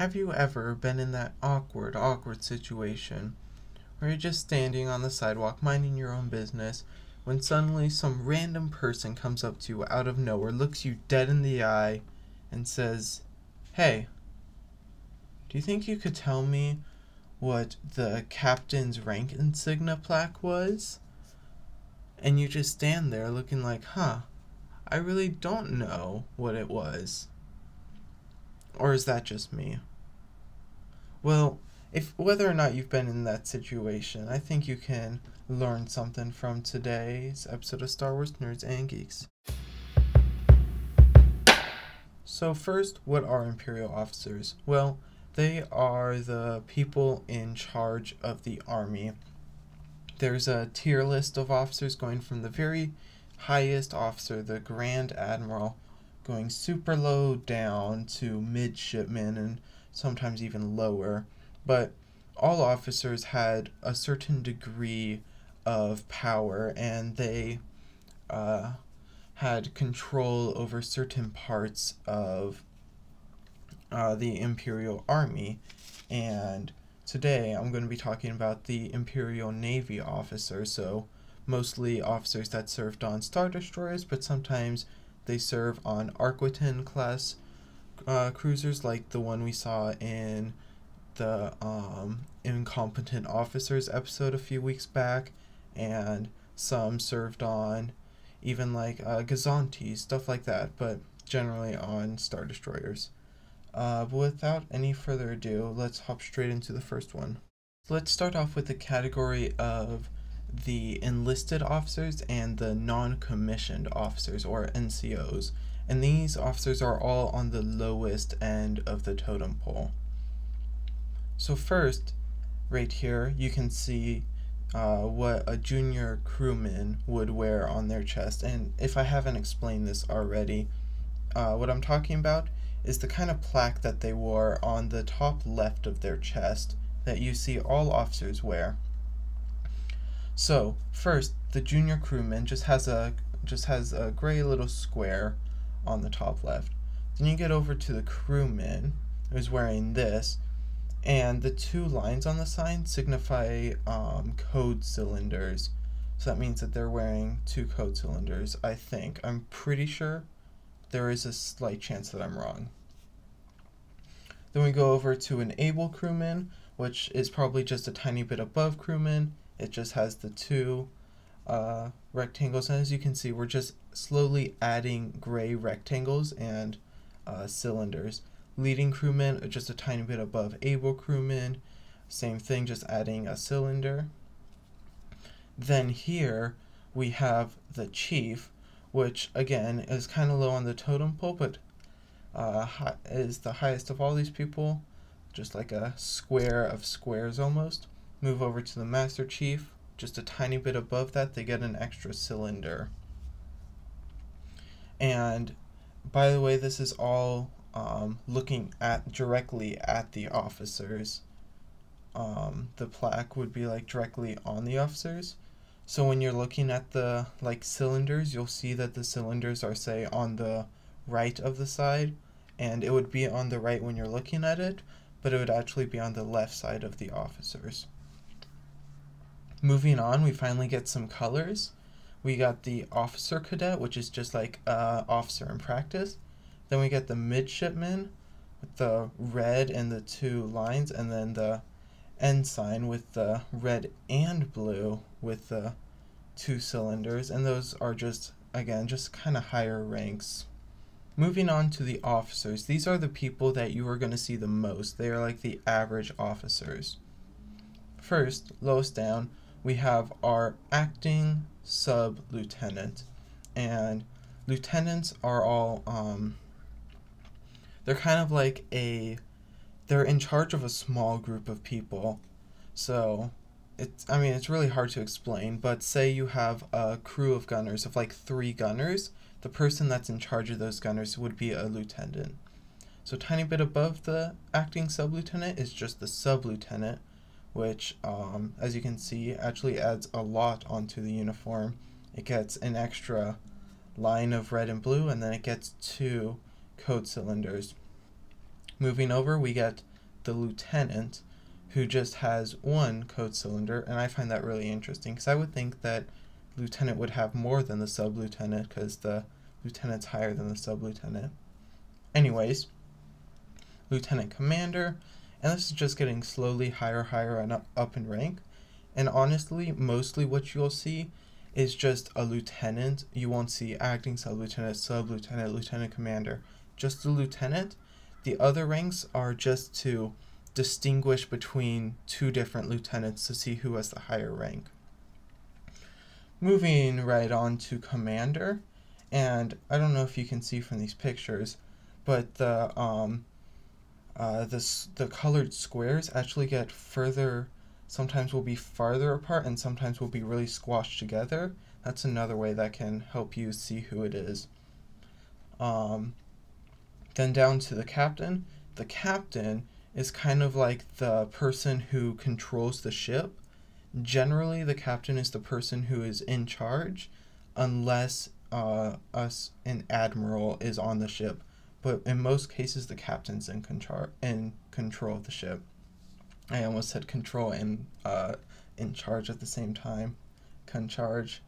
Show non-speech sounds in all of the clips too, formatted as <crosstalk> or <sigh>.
Have you ever been in that awkward, awkward situation where you're just standing on the sidewalk minding your own business when suddenly some random person comes up to you out of nowhere, looks you dead in the eye, and says, Hey, do you think you could tell me what the captain's rank insignia plaque was? And you just stand there looking like, huh, I really don't know what it was. Or is that just me? Well, if whether or not you've been in that situation, I think you can learn something from today's episode of Star Wars Nerds and Geeks. So first, what are imperial officers? Well, they are the people in charge of the army. There's a tier list of officers going from the very highest officer, the Grand Admiral, going super low down to midshipman and sometimes even lower. But all officers had a certain degree of power and they uh, had control over certain parts of uh, the Imperial Army. And today I'm going to be talking about the Imperial Navy officers. So, mostly officers that served on Star Destroyers, but sometimes they serve on Arquitens class uh, cruisers like the one we saw in the um, incompetent officers episode a few weeks back, and some served on even like uh, Gozanti, stuff like that, but generally on Star Destroyers. Uh, but without any further ado, let's hop straight into the first one. Let's start off with the category of the enlisted officers and the non commissioned officers, or NCOs and these officers are all on the lowest end of the totem pole. So first, right here, you can see uh, what a junior crewman would wear on their chest. And if I haven't explained this already, uh, what I'm talking about is the kind of plaque that they wore on the top left of their chest that you see all officers wear. So first, the junior crewman just has a just has a gray little square on the top left. Then you get over to the crewman who's wearing this, and the two lines on the sign signify um, code cylinders. So that means that they're wearing two code cylinders, I think. I'm pretty sure. There is a slight chance that I'm wrong. Then we go over to an able crewman, which is probably just a tiny bit above crewman. It just has the two uh, rectangles. And as you can see, we're just slowly adding gray rectangles and uh, cylinders. Leading crewman, just a tiny bit above able crewman. Same thing, just adding a cylinder. Then here we have the chief, which again is kind of low on the totem pole, but uh, is the highest of all these people, just like a square of squares almost. Move over to the master chief, just a tiny bit above that, they get an extra cylinder. And by the way, this is all um, looking at directly at the officers. Um, the plaque would be like directly on the officers. So when you're looking at the like cylinders, you'll see that the cylinders are say on the right of the side, and it would be on the right when you're looking at it, but it would actually be on the left side of the officers. Moving on, we finally get some colors we got the officer cadet, which is just like uh, officer in practice. Then we get the midshipman with the red and the two lines, and then the ensign with the red and blue with the two cylinders, and those are just, again, just kind of higher ranks. Moving on to the officers, these are the people that you are going to see the most. They are like the average officers. First, lowest down, we have our acting sub lieutenant, and lieutenants are all um, they're kind of like a they're in charge of a small group of people. So it's I mean it's really hard to explain, but say you have a crew of gunners of like 3 gunners, the person that's in charge of those gunners would be a lieutenant. So tiny bit above the acting sub lieutenant is just the sub lieutenant which, um, as you can see, actually adds a lot onto the uniform. It gets an extra line of red and blue, and then it gets two code cylinders. Moving over, we get the lieutenant, who just has one code cylinder, and I find that really interesting because I would think that lieutenant would have more than the sub lieutenant because the lieutenant's higher than the sub lieutenant. Anyways, lieutenant commander, and this is just getting slowly higher, higher, and up, in rank. And honestly, mostly what you'll see is just a lieutenant. You won't see acting sub lieutenant, sub lieutenant, lieutenant commander. Just a lieutenant. The other ranks are just to distinguish between two different lieutenants to see who has the higher rank. Moving right on to commander, and I don't know if you can see from these pictures, but the um, uh, this the colored squares actually get further sometimes will be farther apart and sometimes will be really squashed together. That's another way that can help you see who it is. Um, then down to the captain. The captain is kind of like the person who controls the ship. Generally the captain is the person who is in charge unless uh, us an admiral is on the ship but in most cases the captain's in control in control of the ship. I almost said control and uh, in charge at the same time. Concharge.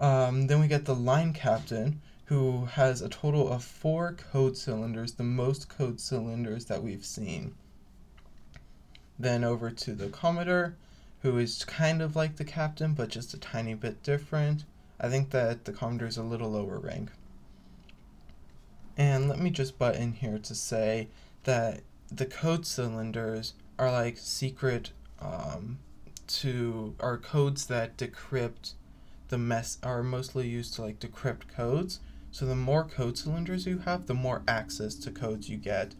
Um, then we get the line captain, who has a total of four code cylinders, the most code cylinders that we've seen. Then over to the commodore, who is kind of like the captain, but just a tiny bit different. I think that the commodore is a little lower rank. And let me just butt in here to say that the code cylinders are like secret um, to are codes that decrypt the mess are mostly used to like decrypt codes. So the more code cylinders you have, the more access to codes you get.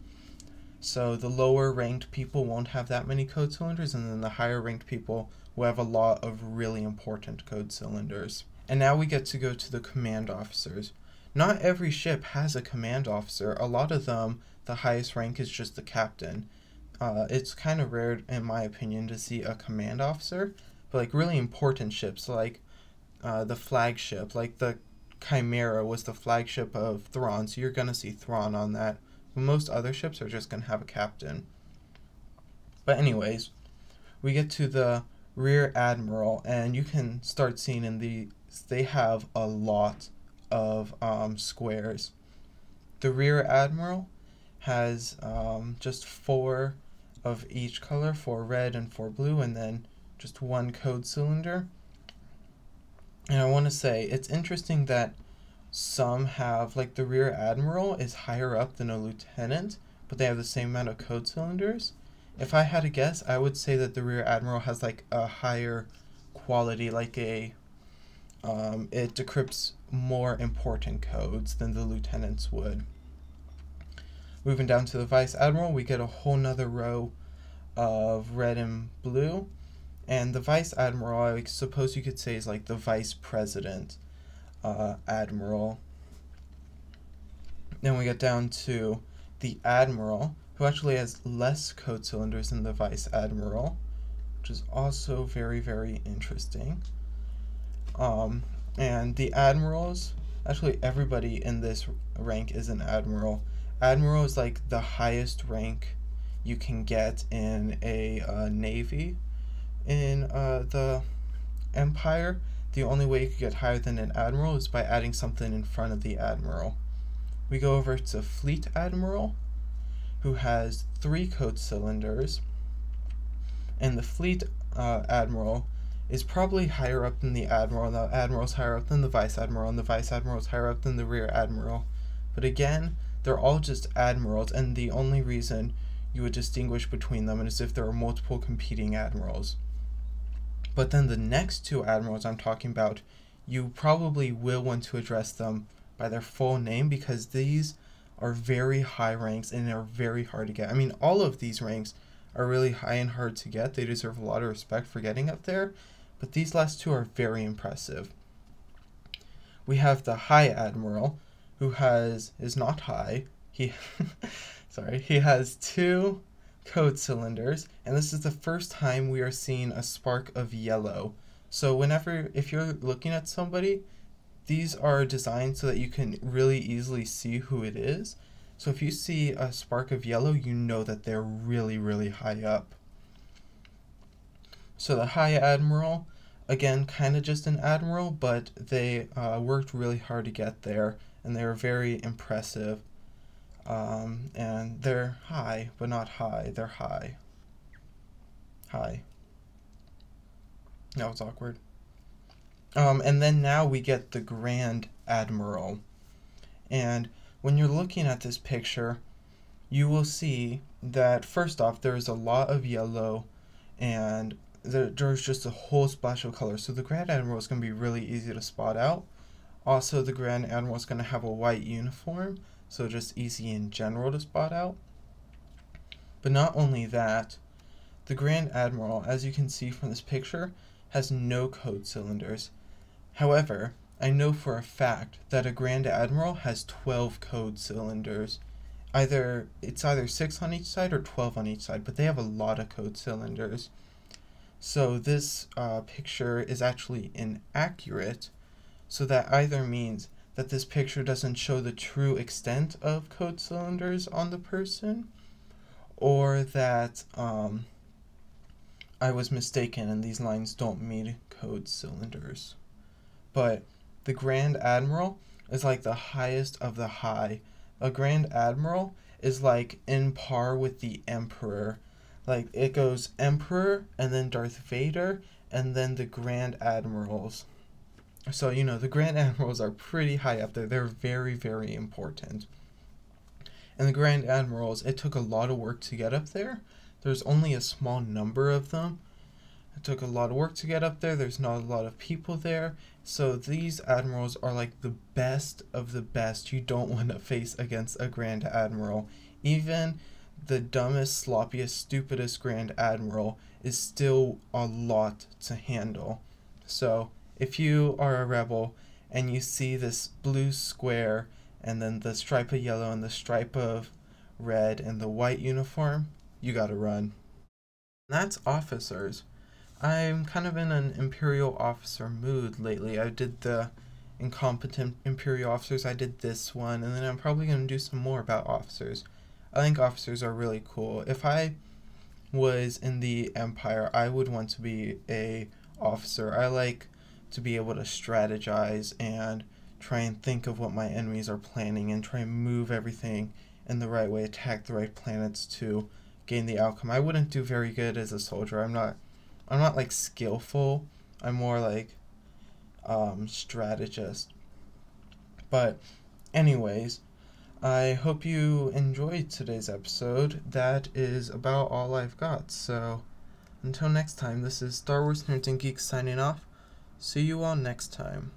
So the lower ranked people won't have that many code cylinders, and then the higher ranked people will have a lot of really important code cylinders. And now we get to go to the command officers. Not every ship has a command officer. A lot of them, the highest rank is just the captain. Uh, it's kind of rare, in my opinion, to see a command officer. But like really important ships, like uh, the flagship, like the Chimera was the flagship of Thrawn, so you're gonna see Thrawn on that. But most other ships are just gonna have a captain. But anyways, we get to the rear admiral, and you can start seeing in the they have a lot of um, squares. The rear admiral has um, just four of each color, four red and four blue, and then just one code cylinder. And I want to say it's interesting that some have, like the rear admiral is higher up than a lieutenant, but they have the same amount of code cylinders. If I had to guess, I would say that the rear admiral has like a higher quality, like a um, it decrypts more important codes than the lieutenants would. Moving down to the vice admiral, we get a whole nother row of red and blue. And the vice admiral, I suppose you could say, is like the vice president uh, admiral. Then we get down to the admiral, who actually has less code cylinders than the vice admiral, which is also very, very interesting. Um, and the admirals, actually everybody in this rank is an admiral. Admiral is like the highest rank you can get in a uh, navy in uh, the empire. The only way you could get higher than an admiral is by adding something in front of the admiral. We go over to fleet admiral, who has three code cylinders, and the fleet uh, admiral is probably higher up than the admiral, and the admiral's higher up than the vice admiral, and the vice admiral's higher up than the rear admiral. But again, they're all just admirals, and the only reason you would distinguish between them is if there are multiple competing admirals. But then the next two admirals I'm talking about, you probably will want to address them by their full name because these are very high ranks and they're very hard to get. I mean, all of these ranks are really high and hard to get. They deserve a lot of respect for getting up there but these last two are very impressive. We have the High Admiral, who has is not high. He <laughs> sorry, he has two code cylinders, and this is the first time we are seeing a spark of yellow. So whenever if you're looking at somebody, these are designed so that you can really easily see who it is. So if you see a spark of yellow, you know that they're really, really high up. So the High Admiral, again, kind of just an admiral, but they uh, worked really hard to get there, and they were very impressive. Um, and they're high, but not high. They're high. High. That was awkward. Um, and then now we get the Grand Admiral. And when you're looking at this picture, you will see that first off, there's a lot of yellow and there's just a whole splash of color. So the Grand Admiral is going to be really easy to spot out. Also, the Grand Admiral is going to have a white uniform, so just easy in general to spot out. But not only that, the Grand Admiral, as you can see from this picture, has no code cylinders. However, I know for a fact that a Grand Admiral has 12 code cylinders. Either it's either 6 on each side or 12 on each side, but they have a lot of code cylinders. So this uh, picture is actually inaccurate, so that either means that this picture doesn't show the true extent of code cylinders on the person, or that um, I was mistaken and these lines don't mean code cylinders. But the Grand Admiral is like the highest of the high. A Grand Admiral is like in par with the Emperor like it goes Emperor and then Darth Vader and then the Grand Admirals. So, you know, the Grand <laughs> Admirals are pretty high up there. They're very, very important. And the Grand Admirals, it took a lot of work to get up there. There's only a small number of them. It took a lot of work to get up there. There's not a lot of people there. So these admirals are like the best of the best you don't <laughs> want to face against a Grand Admiral. Even the dumbest, sloppiest, stupidest Grand Admiral is still a lot to handle. So, if you are a rebel and you see this blue square and then the stripe of yellow and the stripe of red and the white uniform, you gotta run. That's officers. I'm kind of in an Imperial officer mood lately. I did the incompetent Imperial officers, I did this one, and then I'm probably gonna do some more about officers. I think officers are really cool. If I was in the Empire, I would want to be a officer. I like to be able to strategize and try and think of what my enemies are planning and try and move everything in the right way, attack the right planets to gain the outcome. I wouldn't do very good as a soldier. I'm not I'm not like skillful. I'm more like um strategist. But anyways, I hope you enjoyed today's episode. That is about all I've got. So until next time, this is Star Wars Nerds and Geeks signing off. See you all next time.